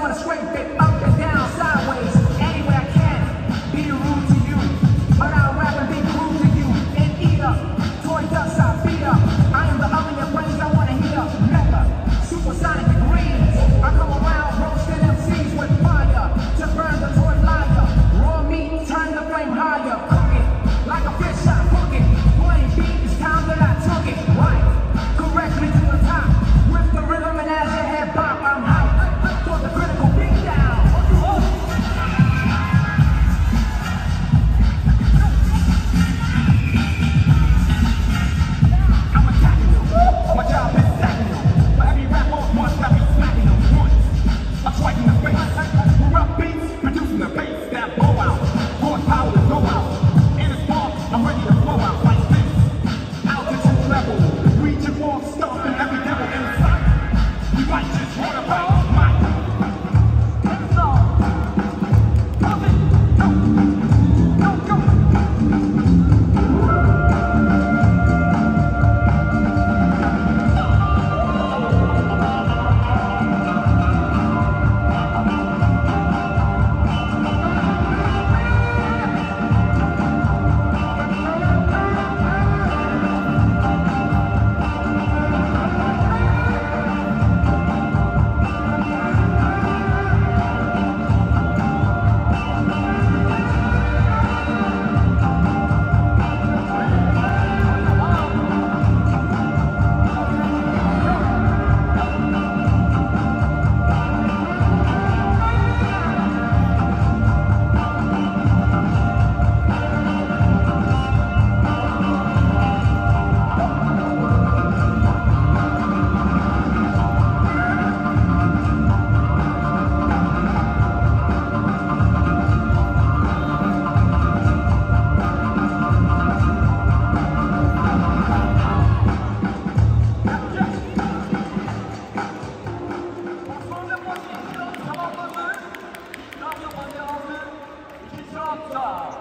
I want to sweat Stop time.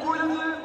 郭晶晶